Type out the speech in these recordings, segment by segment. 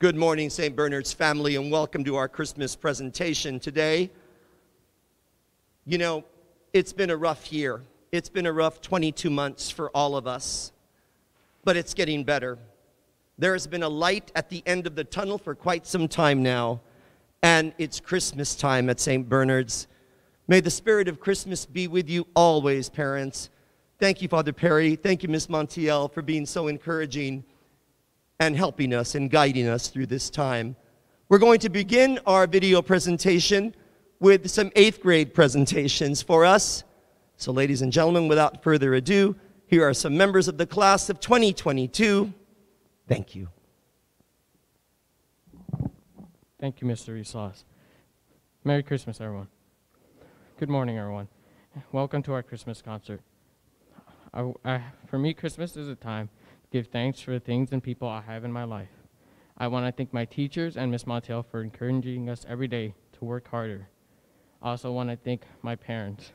Good morning, St. Bernard's family, and welcome to our Christmas presentation today. You know, it's been a rough year. It's been a rough 22 months for all of us, but it's getting better. There has been a light at the end of the tunnel for quite some time now, and it's Christmas time at St. Bernard's. May the spirit of Christmas be with you always, parents. Thank you, Father Perry. Thank you, Miss Montiel, for being so encouraging and helping us and guiding us through this time. We're going to begin our video presentation with some eighth grade presentations for us. So, ladies and gentlemen, without further ado, here are some members of the class of 2022. Thank you. Thank you, Mr. Islas. Merry Christmas, everyone. Good morning, everyone. Welcome to our Christmas concert. I, I, for me, Christmas is a time give thanks for the things and people I have in my life. I want to thank my teachers and Miss Montiel for encouraging us every day to work harder. I also want to thank my parents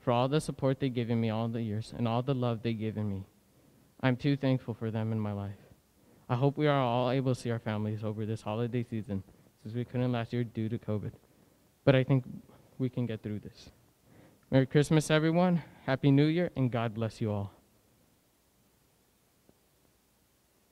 for all the support they've given me all the years and all the love they've given me. I'm too thankful for them in my life. I hope we are all able to see our families over this holiday season since we couldn't last year due to COVID. But I think we can get through this. Merry Christmas, everyone. Happy New Year, and God bless you all.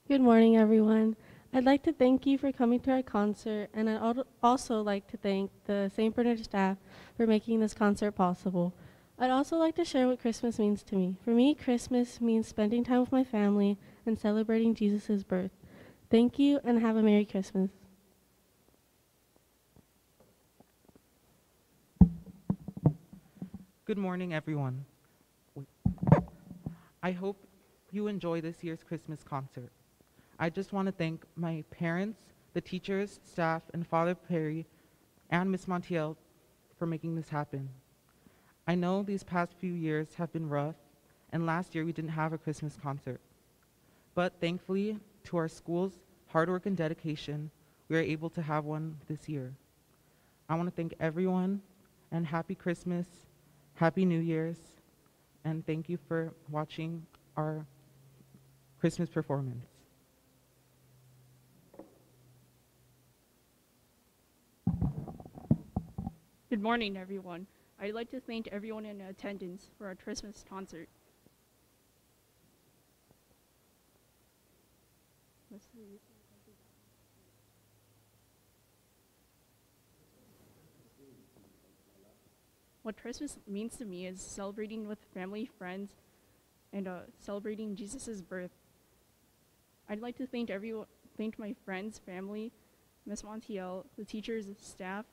Good morning, everyone. I'd like to thank you for coming to our concert, and I'd also like to thank the St. Bernard staff for making this concert possible. I'd also like to share what Christmas means to me. For me, Christmas means spending time with my family and celebrating Jesus' birth. Thank you, and have a Merry Christmas. Good morning, everyone. I hope you enjoy this year's Christmas concert. I just want to thank my parents, the teachers, staff, and Father Perry and Miss Montiel for making this happen. I know these past few years have been rough, and last year we didn't have a Christmas concert. But thankfully, to our school's hard work and dedication, we are able to have one this year. I want to thank everyone, and happy Christmas, happy New Year's, and thank you for watching our Christmas performance. Good morning, everyone. I'd like to thank everyone in attendance for our Christmas concert. What Christmas means to me is celebrating with family, friends, and uh, celebrating Jesus' birth. I'd like to thank everyone, thank my friends, family, Miss Montiel, the teachers, staff,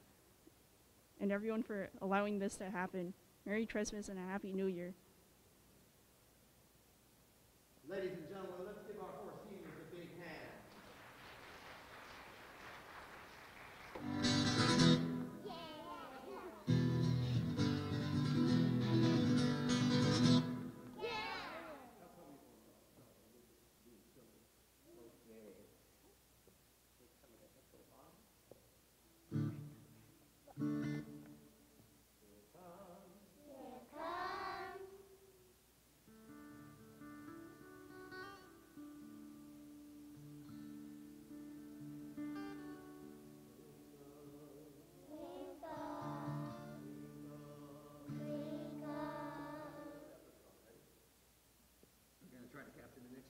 and everyone for allowing this to happen. Merry Christmas and a Happy New Year. Ladies and gentlemen,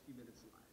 few minutes live.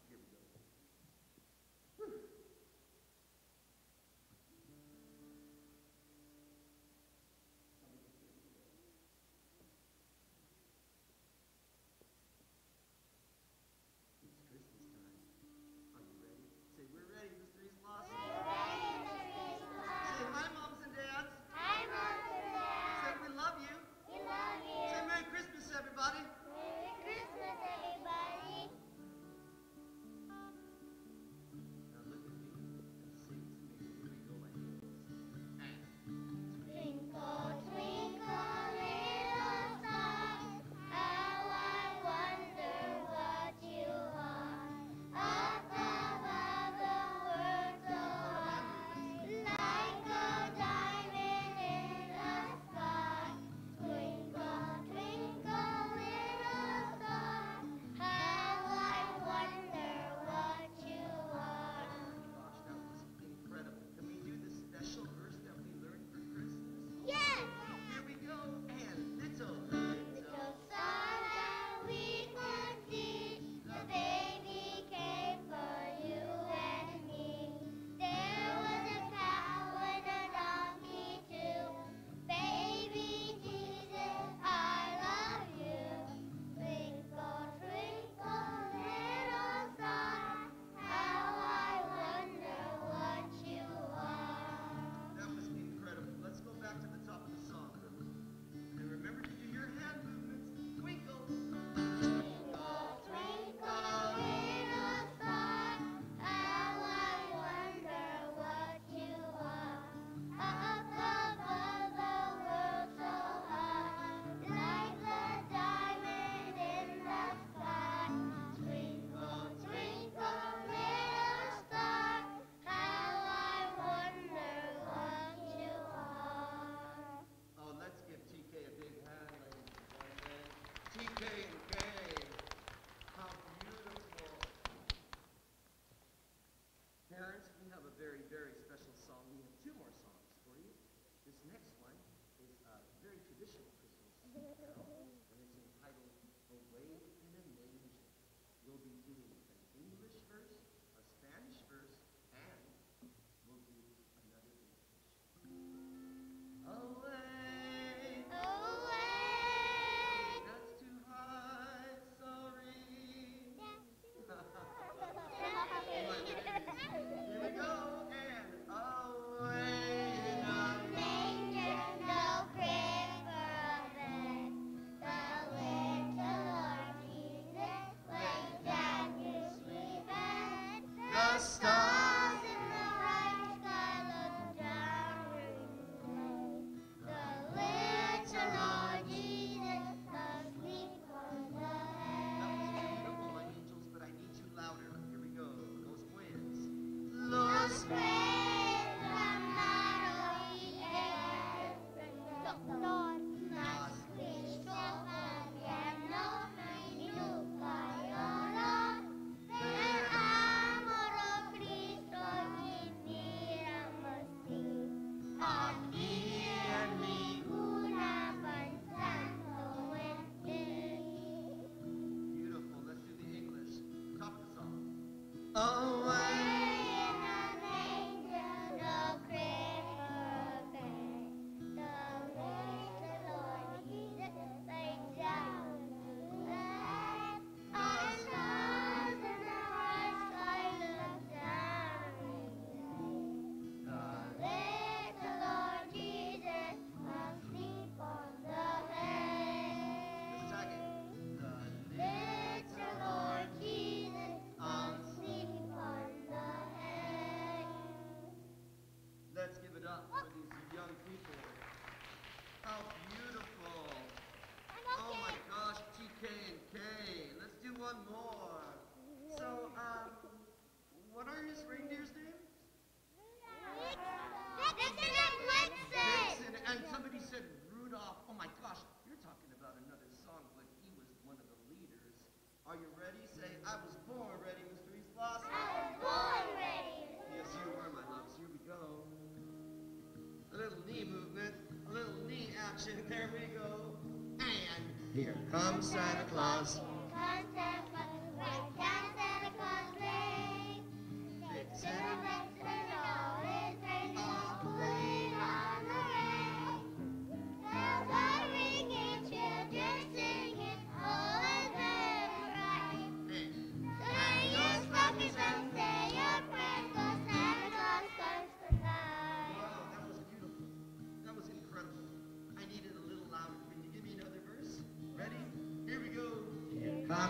Santa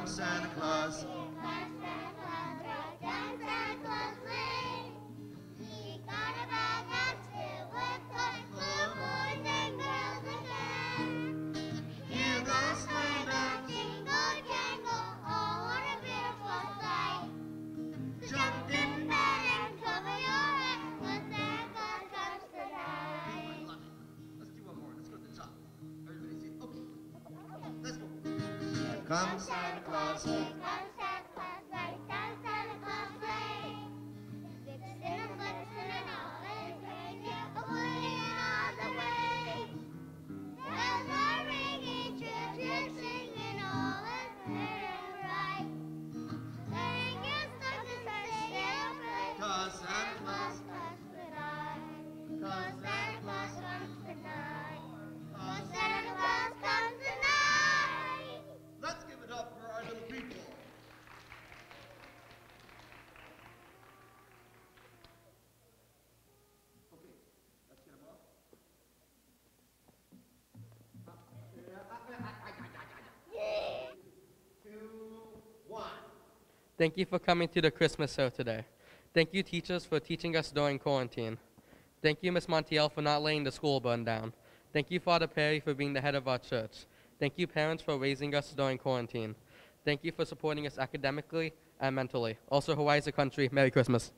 when Santa Claus. Comes Thank you for coming to the Christmas show today. Thank you, teachers, for teaching us during quarantine. Thank you, Miss Montiel, for not letting the school burn down. Thank you, Father Perry, for being the head of our church. Thank you, parents, for raising us during quarantine. Thank you for supporting us academically and mentally. Also, Hawaii's a country. Merry Christmas.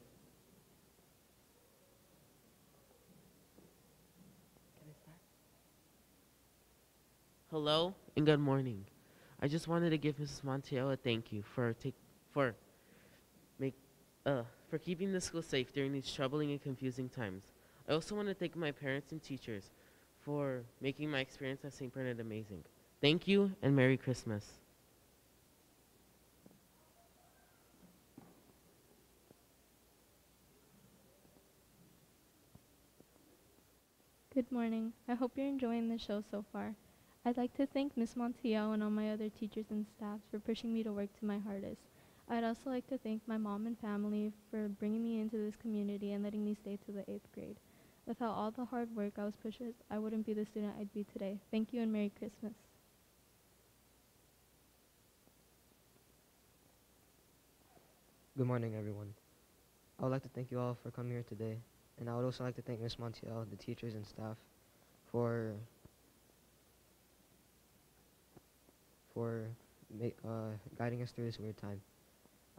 Hello and good morning. I just wanted to give Mrs. Montiel a thank you for take for make uh for keeping the school safe during these troubling and confusing times. I also want to thank my parents and teachers for making my experience at St. Bernard amazing. Thank you and Merry Christmas. Good morning. I hope you're enjoying the show so far. I'd like to thank Miss Montiel and all my other teachers and staffs for pushing me to work to my hardest. I'd also like to thank my mom and family for bringing me into this community and letting me stay to the eighth grade. Without all the hard work I was pushed I wouldn't be the student I'd be today. Thank you and Merry Christmas. Good morning, everyone. I would like to thank you all for coming here today, and I would also like to thank Ms. Montiel, the teachers and staff, for for uh, guiding us through this weird time.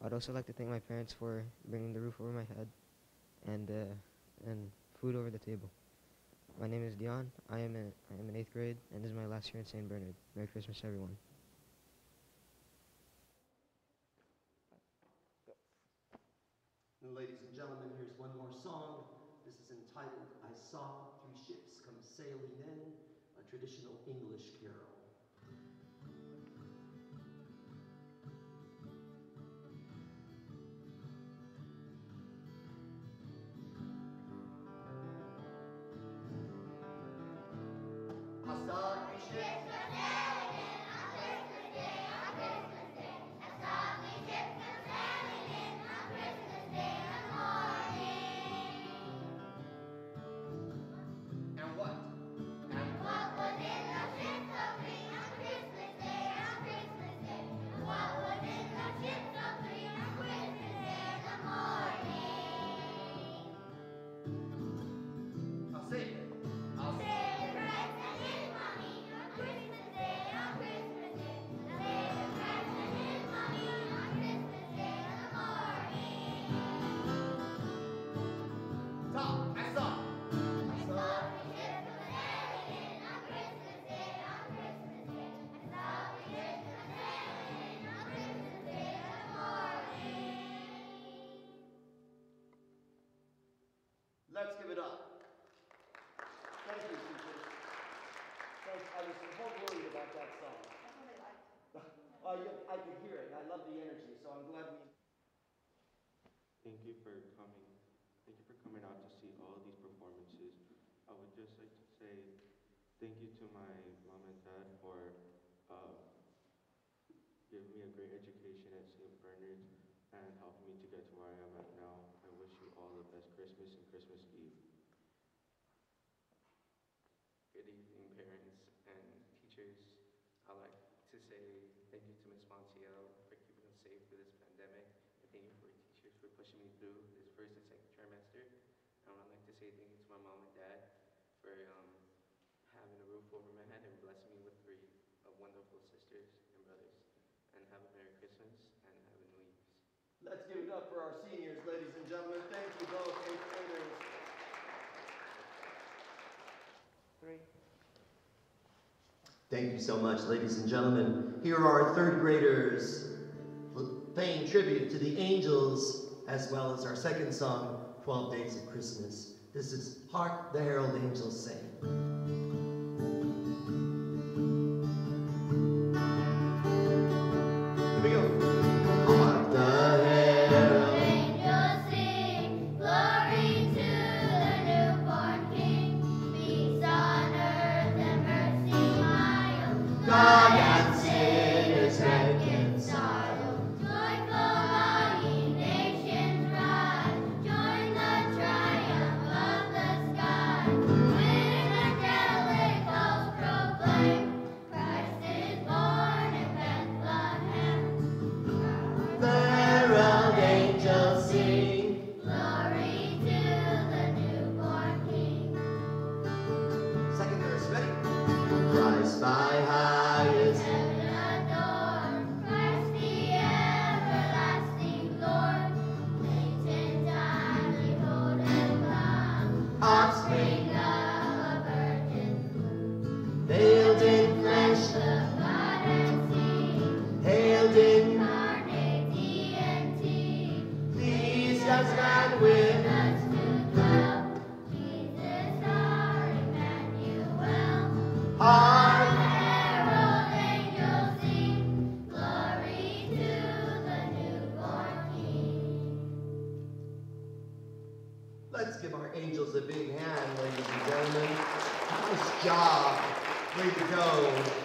I would also like to thank my parents for bringing the roof over my head and uh, and food over the table. My name is Dion. I am in, I am in eighth grade, and this is my last year in St. Bernard. Merry Christmas, everyone. Ladies and gentlemen, here's one more song. This is entitled I Saw Three Ships Come Sailing In, a traditional English carol. Uh, you, I could hear it. I love the energy, so I'm glad we. Thank you for coming. Thank you for coming out to see all these performances. I would just like to say thank you to my mom and dad for uh, giving me a great education at St. Bernard's and helping me to get to where I am at now. I wish you all the best Christmas and Christmas Eve. Good evening, parents and teachers. I'd like to say thank you to Ms. Montiel for keeping us safe through this pandemic, and thank you for your teachers for pushing me through this first and second trimester. I'd like to say thank you to my mom and dad for um, having a roof over my head and blessing me with three uh, wonderful sisters and brothers. And have a Merry Christmas and have a New Year's. Let's give it up for our seniors, ladies and gentlemen. Thank you both, eighth graders. Three. Thank you so much, ladies and gentlemen. Here are our third graders paying tribute to the angels, as well as our second song, 12 Days of Christmas. This is Hark the Herald Angels Sing. Way to go.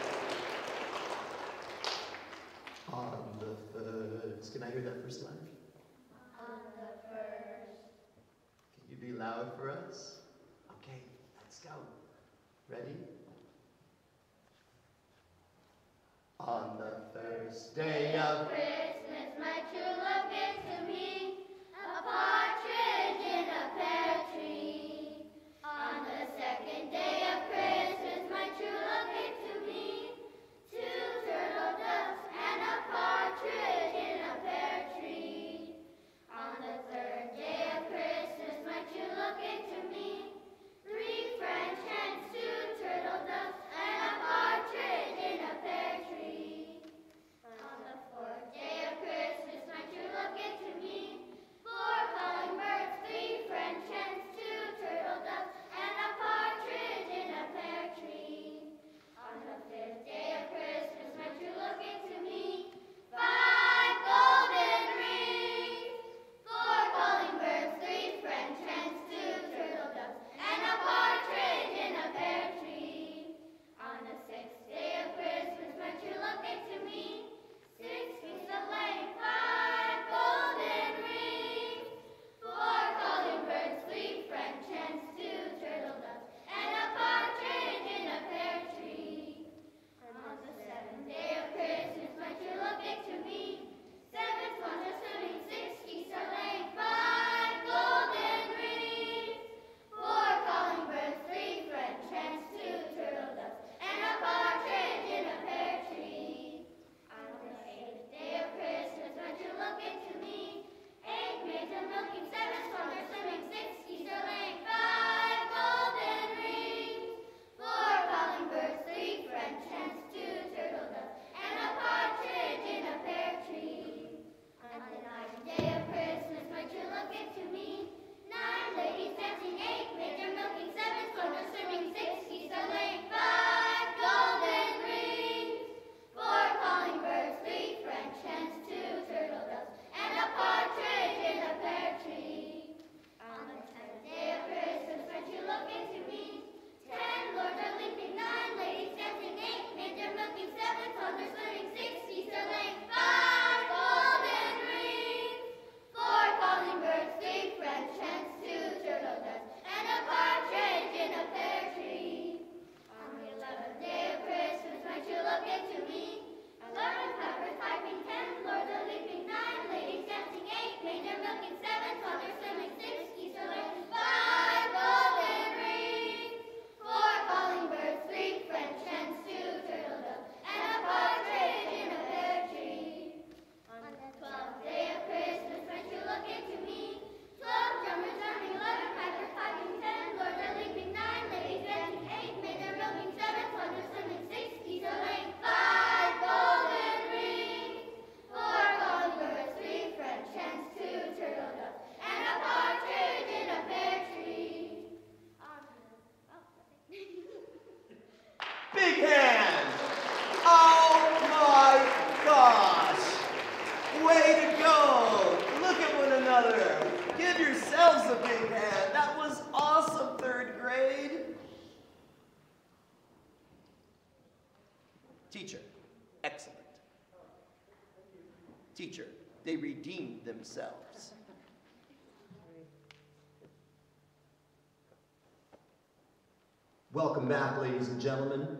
Welcome back, ladies and gentlemen.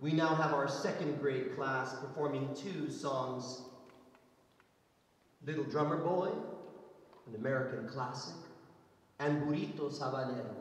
We now have our second grade class performing two songs, Little Drummer Boy, an American classic, and Burrito Sabanero.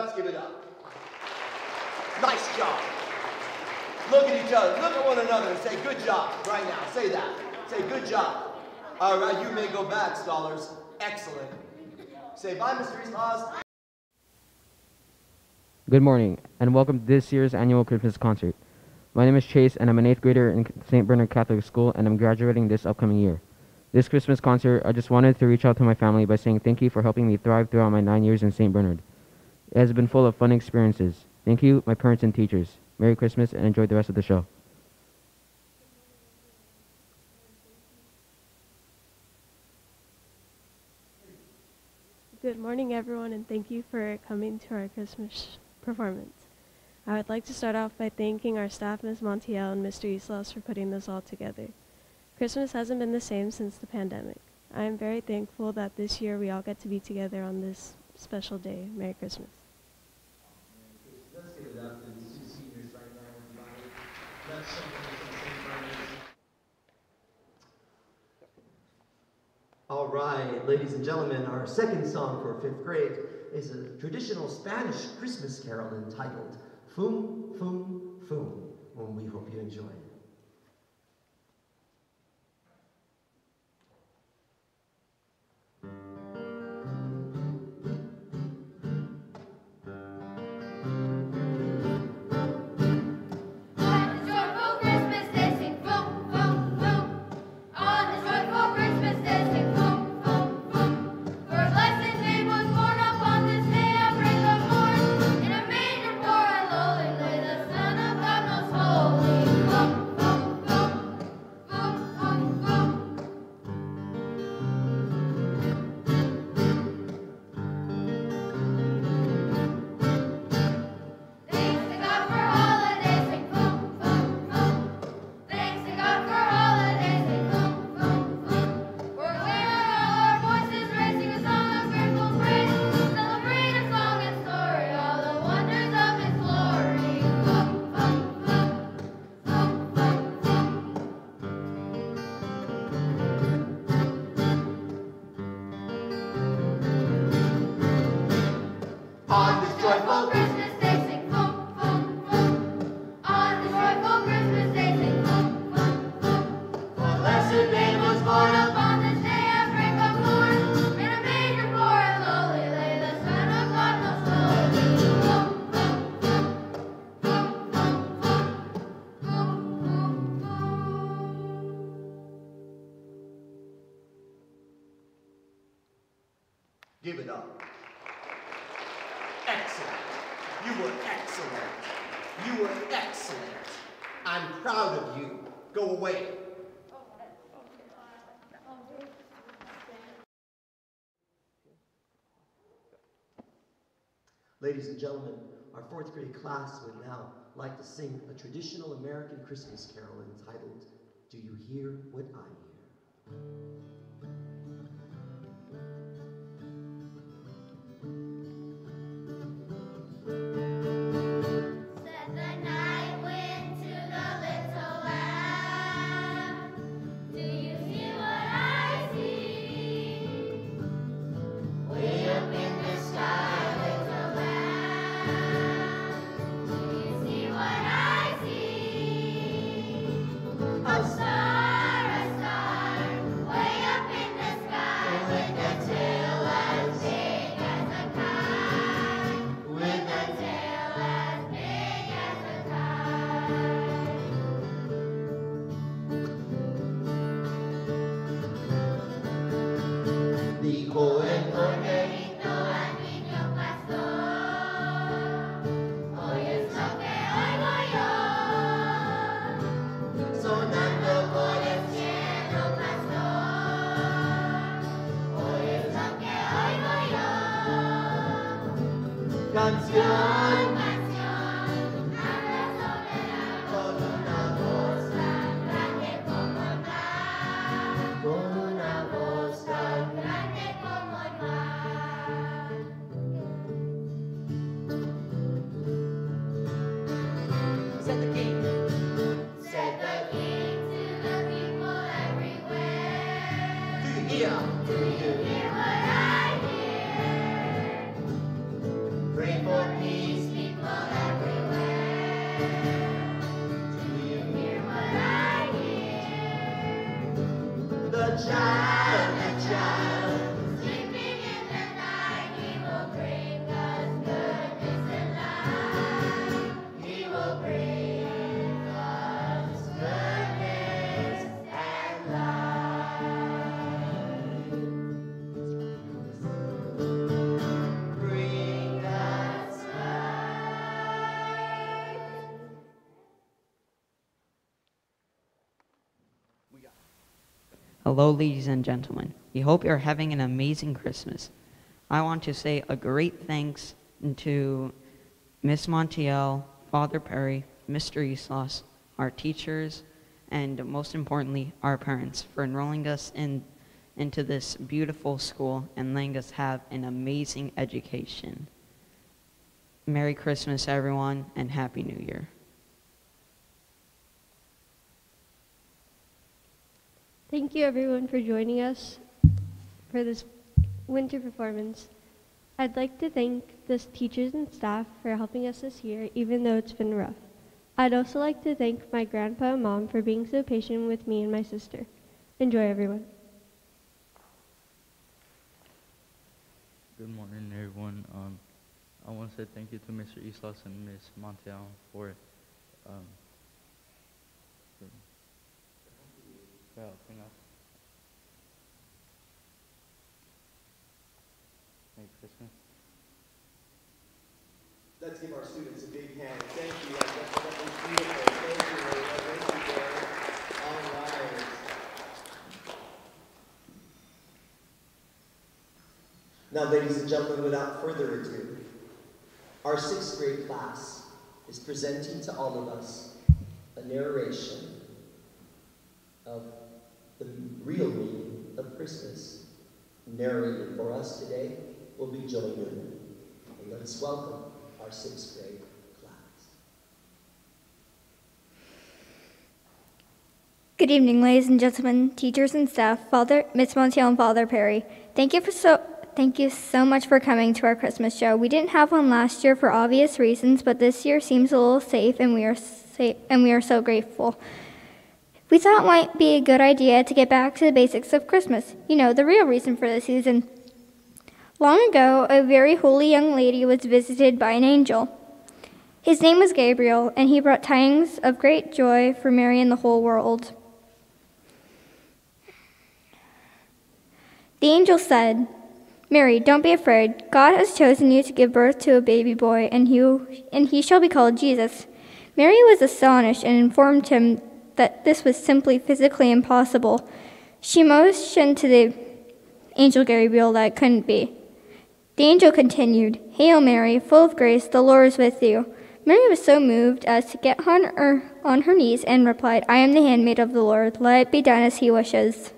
Let's give it up. Nice job. Look at each other. Look at one another and say, good job right now. Say that. Say, good job. All right, you may go back, scholars. Excellent. Say bye, Mr. Islas. Good morning, and welcome to this year's annual Christmas concert. My name is Chase, and I'm an eighth grader in St. Bernard Catholic School, and I'm graduating this upcoming year. This Christmas concert, I just wanted to reach out to my family by saying thank you for helping me thrive throughout my nine years in St. Bernard. It has been full of fun experiences. Thank you, my parents and teachers. Merry Christmas, and enjoy the rest of the show. Good morning, everyone, and thank you for coming to our Christmas performance. I would like to start off by thanking our staff, Ms. Montiel and Mr. Islas, for putting this all together. Christmas hasn't been the same since the pandemic. I am very thankful that this year we all get to be together on this special day. Merry Christmas. Let's give it up to these two seniors right now, everybody. Let's celebrate some St. Bernard's. All right, ladies and gentlemen, our second song for fifth grade is a traditional Spanish Christmas carol entitled Fum, Fum, Fum, and we hope you enjoy it. Ladies and gentlemen, our fourth grade class would now like to sing a traditional American Christmas carol entitled, Do You Hear What I Hear? Hello, ladies and gentlemen. We hope you're having an amazing Christmas. I want to say a great thanks to Miss Montiel, Father Perry, Mr. Islas, our teachers, and most importantly, our parents for enrolling us in, into this beautiful school and letting us have an amazing education. Merry Christmas, everyone, and Happy New Year. Thank you everyone for joining us for this winter performance. I'd like to thank the teachers and staff for helping us this year, even though it's been rough. I'd also like to thank my grandpa and mom for being so patient with me and my sister. Enjoy, everyone. Good morning, everyone. Um, I want to say thank you to Mr. Islas and Ms. Montiel for um, for, helping us. Christmas. Let's give our students a big hand. Thank you. That, was beautiful. Thank you. Thank you. Now, ladies and gentlemen, without further ado, our sixth grade class is presenting to all of us a narration of the real meaning of Christmas. Narrated for us today will be Joy Newman. And let's welcome our sixth grade class. Good evening, ladies and gentlemen, teachers and staff, Father, Miss Montiel and Father Perry. Thank you for so thank you so much for coming to our Christmas show. We didn't have one last year for obvious reasons, but this year seems a little safe and we are safe and we are so grateful. We thought it might be a good idea to get back to the basics of Christmas. You know, the real reason for the season. Long ago, a very holy young lady was visited by an angel. His name was Gabriel, and he brought tidings of great joy for Mary and the whole world. The angel said, Mary, don't be afraid. God has chosen you to give birth to a baby boy, and he, and he shall be called Jesus. Mary was astonished and informed him that this was simply physically impossible. She motioned to the angel Gabriel that it couldn't be. The angel continued, Hail Mary, full of grace, the Lord is with you. Mary was so moved as to get on her, on her knees and replied, I am the handmaid of the Lord. Let it be done as he wishes.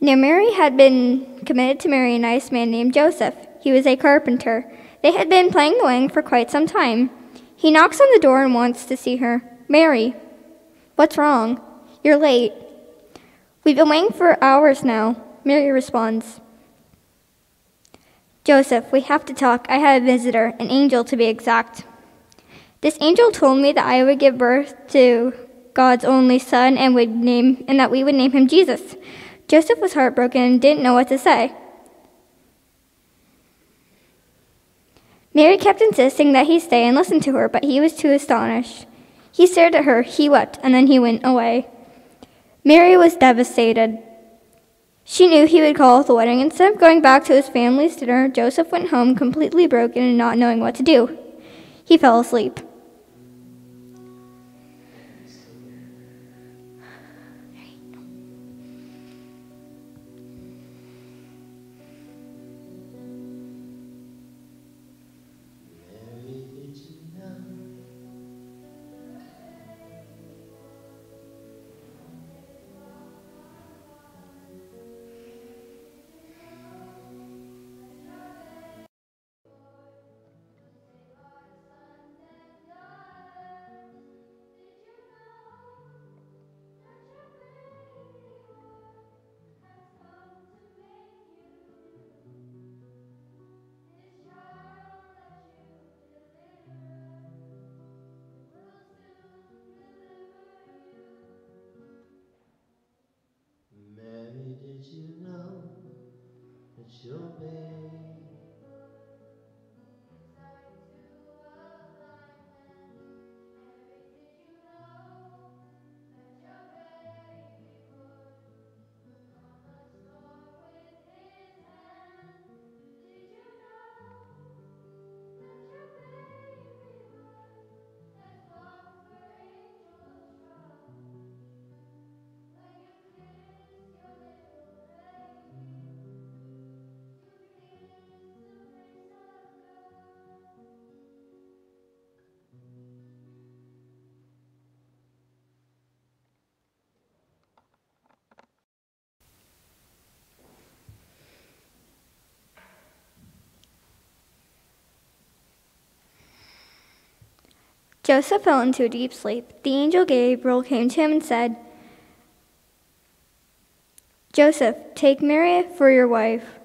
Now, Mary had been committed to marry a nice man named Joseph. He was a carpenter. They had been playing the wing for quite some time. He knocks on the door and wants to see her. Mary, what's wrong? You're late. We've been waiting for hours now. Mary responds. Joseph, we have to talk. I had a visitor, an angel to be exact. This angel told me that I would give birth to God's only son and would name and that we would name him Jesus. Joseph was heartbroken and didn't know what to say. Mary kept insisting that he stay and listen to her, but he was too astonished. He stared at her, he wept, and then he went away. Mary was devastated. She knew he would call off the wedding. Instead of going back to his family's dinner, Joseph went home completely broken and not knowing what to do. He fell asleep. Joseph fell into a deep sleep. The angel Gabriel came to him and said, Joseph, take Mary for your wife.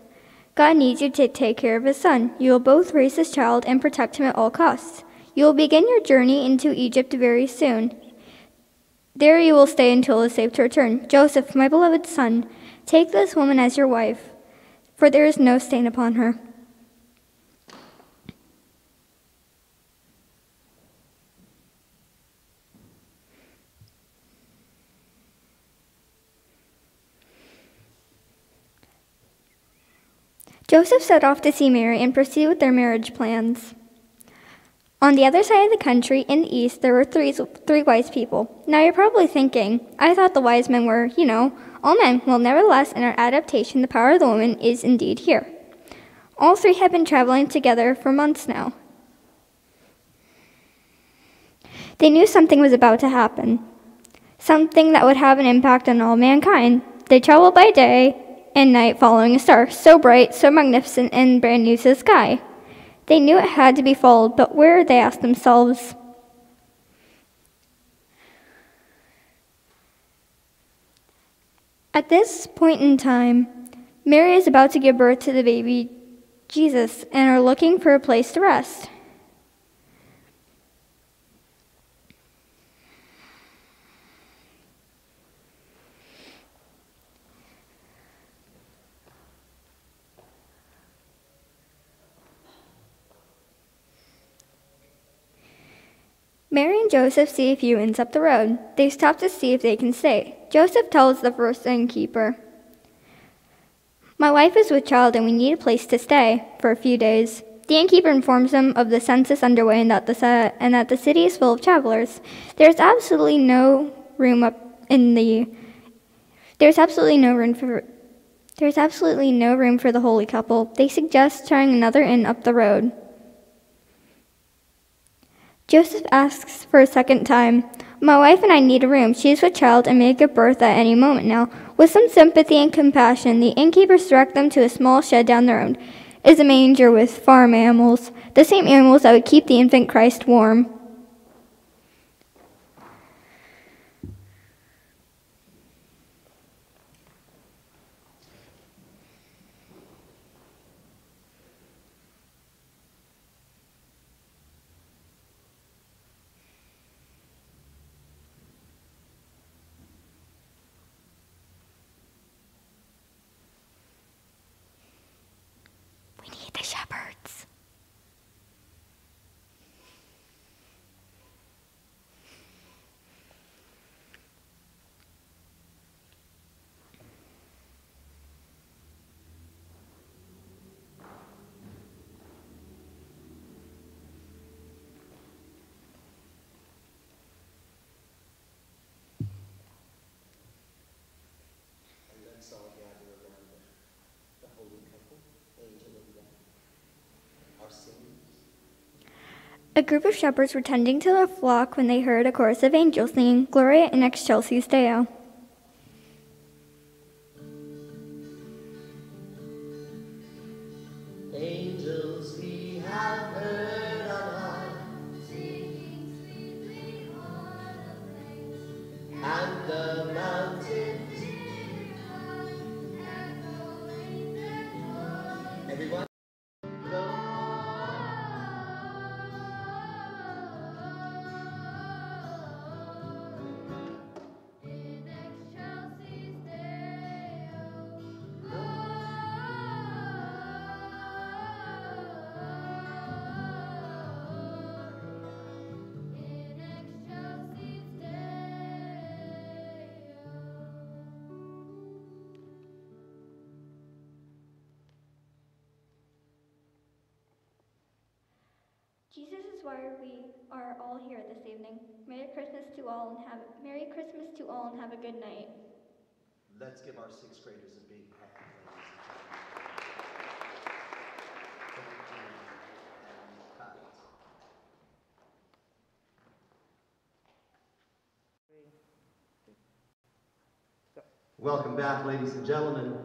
God needs you to take care of his son. You will both raise this child and protect him at all costs. You will begin your journey into Egypt very soon. There you will stay until it is safe to return. Joseph, my beloved son, take this woman as your wife, for there is no stain upon her. Joseph set off to see Mary and proceed with their marriage plans. On the other side of the country, in the east, there were three, three wise people. Now you're probably thinking, I thought the wise men were, you know, all men. Well, nevertheless, in our adaptation, the power of the woman is indeed here. All three have been traveling together for months now. They knew something was about to happen, something that would have an impact on all mankind. They traveled by day and night following a star, so bright, so magnificent, and brand new to the sky. They knew it had to be followed, but where, they asked themselves. At this point in time, Mary is about to give birth to the baby Jesus and are looking for a place to rest. Mary and Joseph see a few inns up the road. They stop to see if they can stay. Joseph tells the first innkeeper, My wife is with child and we need a place to stay for a few days. The innkeeper informs them of the census underway and that the, and that the city is full of travelers. There's absolutely no room up in the there's absolutely no room for there's absolutely no room for the holy couple. They suggest trying another inn up the road. Joseph asks for a second time, My wife and I need a room. She is with child and may give birth at any moment now. With some sympathy and compassion, the innkeepers direct them to a small shed down the road. It is a manger with farm animals, the same animals that would keep the infant Christ warm. We need the shepherds. And let's all gather around the, the holy couple, angel and death, our singers. A group of shepherds were tending to their flock when they heard a chorus of angels singing Gloria in excelsis Deo. To all and have Merry Christmas to all and have a good night. Let's give our sixth graders a big and gentlemen. And Pat. Welcome back, ladies and gentlemen.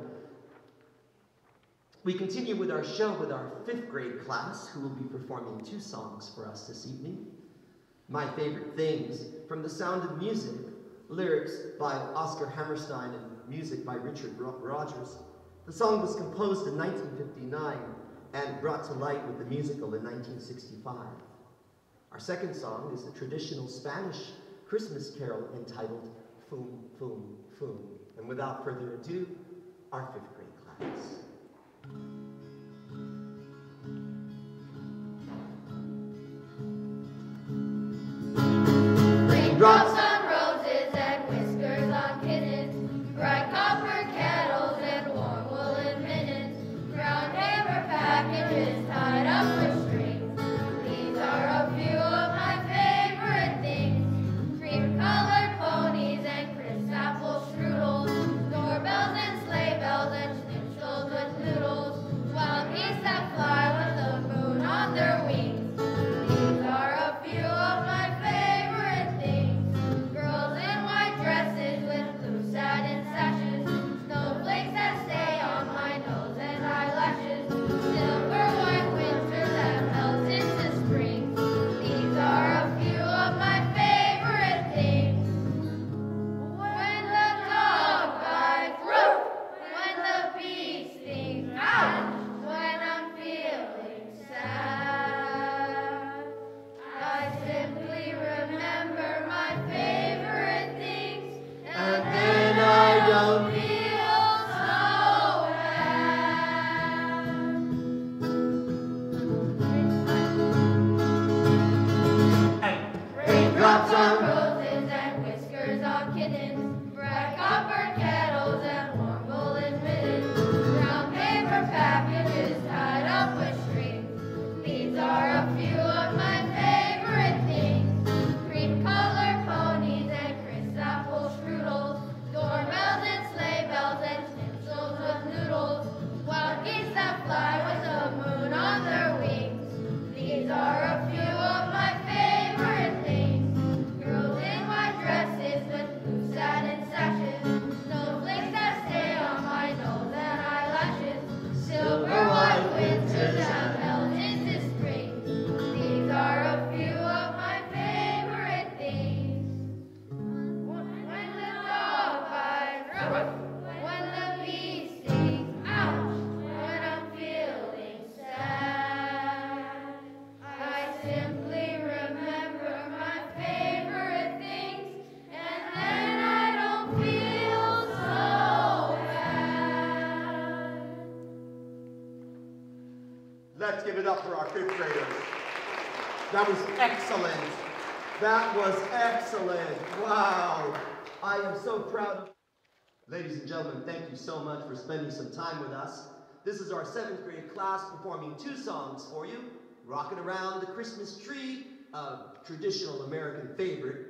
We continue with our show with our fifth grade class, who will be performing two songs for us this evening. My favorite things from The Sound of Music, lyrics by Oscar Hammerstein and music by Richard Rodgers. The song was composed in 1959 and brought to light with the musical in 1965. Our second song is a traditional Spanish Christmas carol entitled Fum, Fum, Fum. And without further ado, our fifth grade class. it up for our fifth graders. That was excellent. That was excellent. Wow. I am so proud. Ladies and gentlemen, thank you so much for spending some time with us. This is our seventh grade class performing two songs for you. Rocking Around the Christmas Tree, a traditional American favorite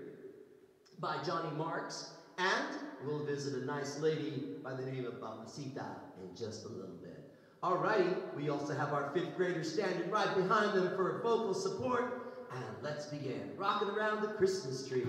by Johnny Marks. And we'll visit a nice lady by the name of Mamacita in just a little bit. Alrighty, we also have our fifth graders standing right behind them for vocal support. And let's begin rocking around the Christmas tree.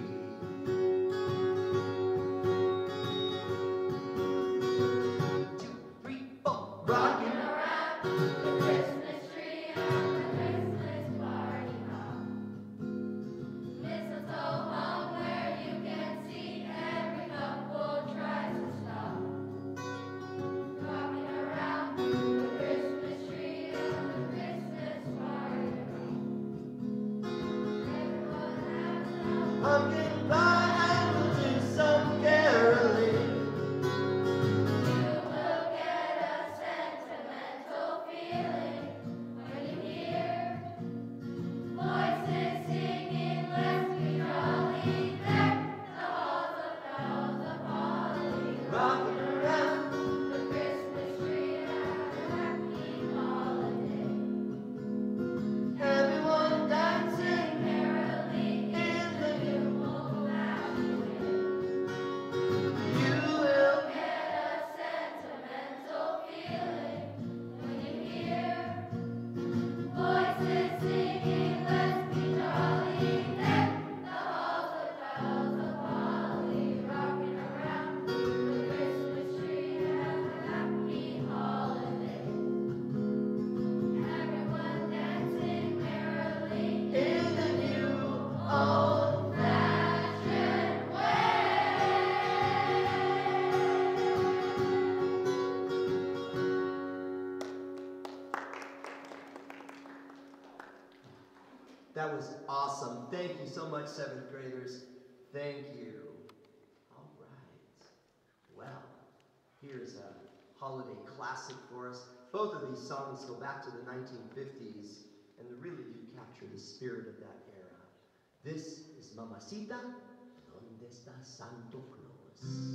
so much, seventh graders. Thank you. All right. Well, here's a holiday classic for us. Both of these songs go back to the 1950s, and they really do capture the spirit of that era. This is Mamacita, Donde está Santo Claus?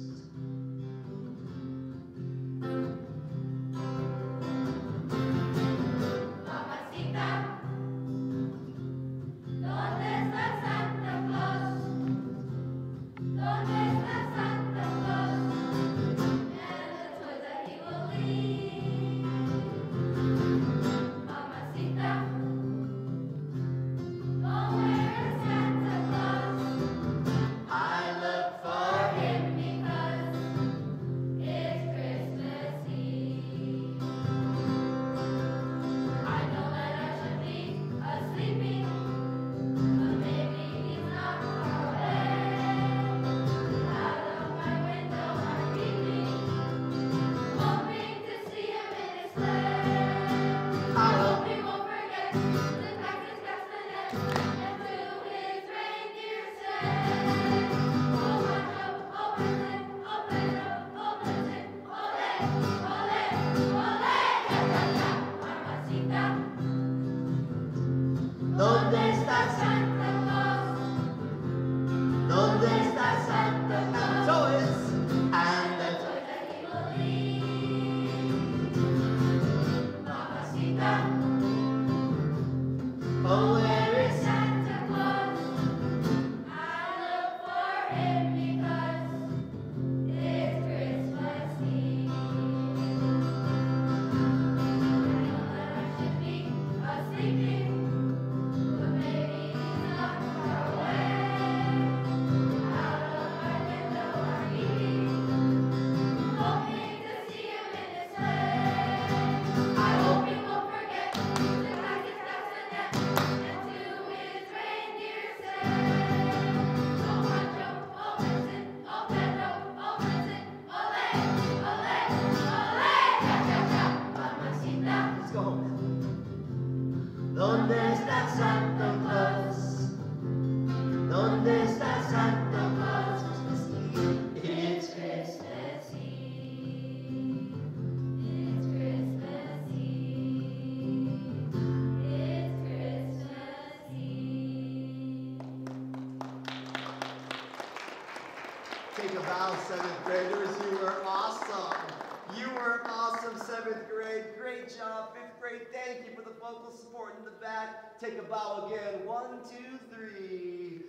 in the bow again. One, two, three.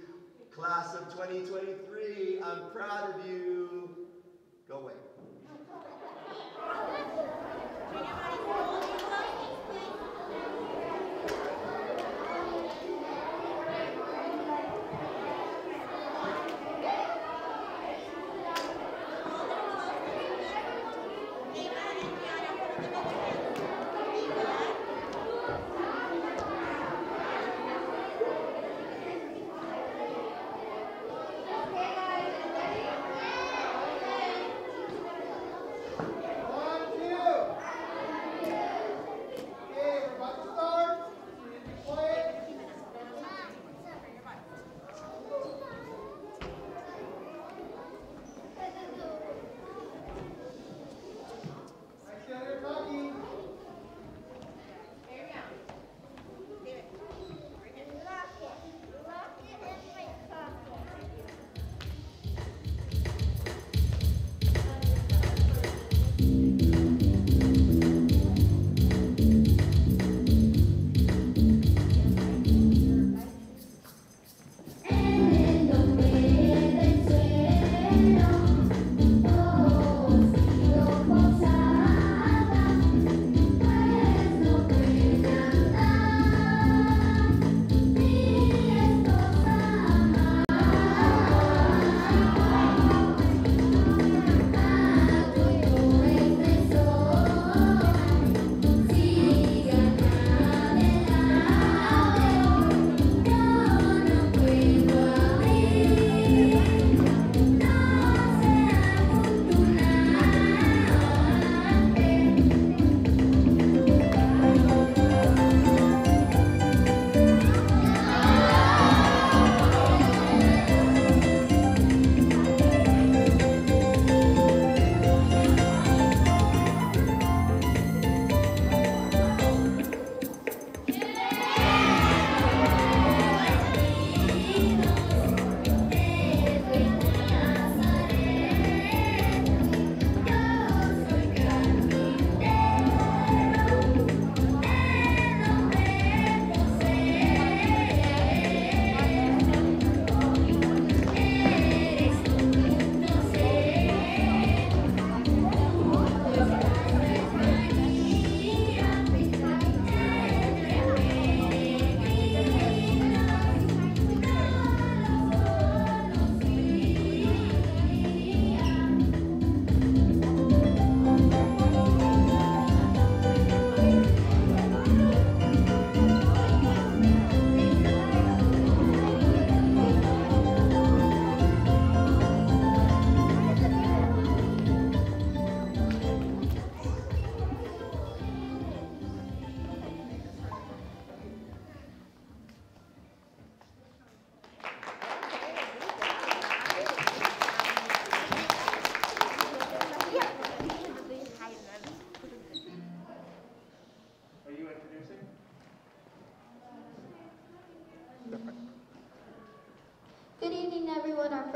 Class of 2023, I'm proud of you. Go away.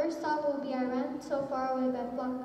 first stop will be Iran, so far away by flight.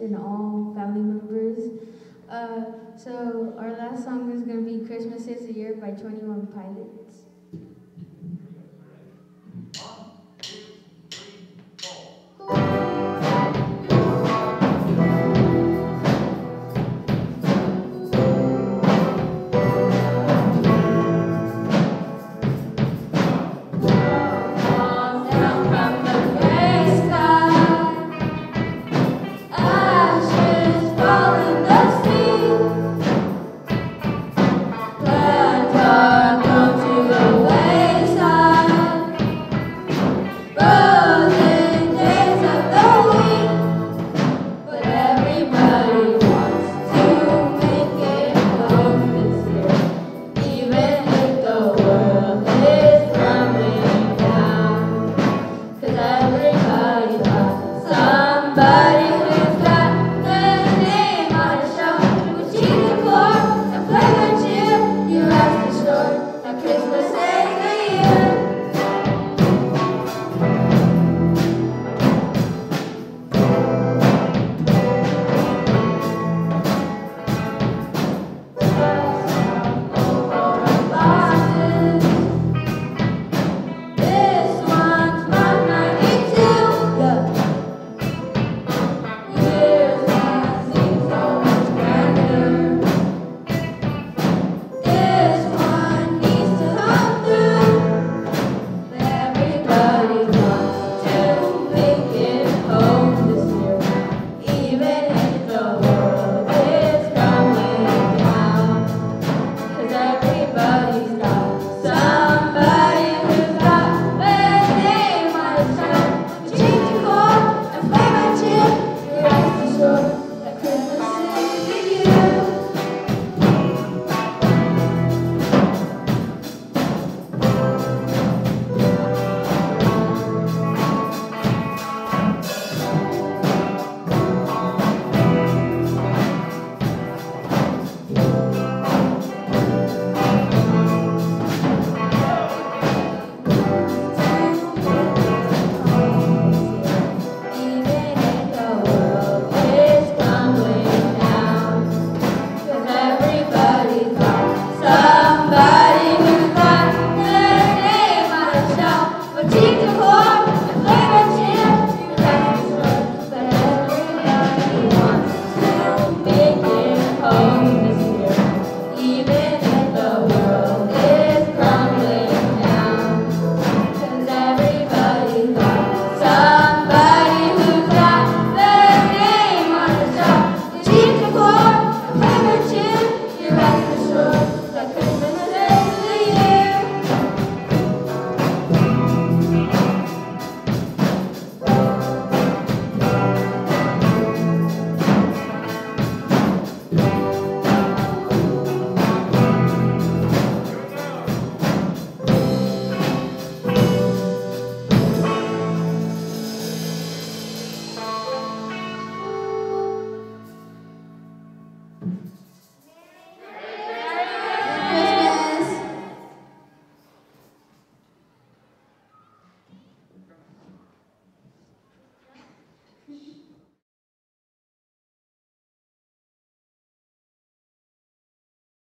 and all family members. Uh, so our last song is going to be Christmas Saves the Year by 21 Pilots.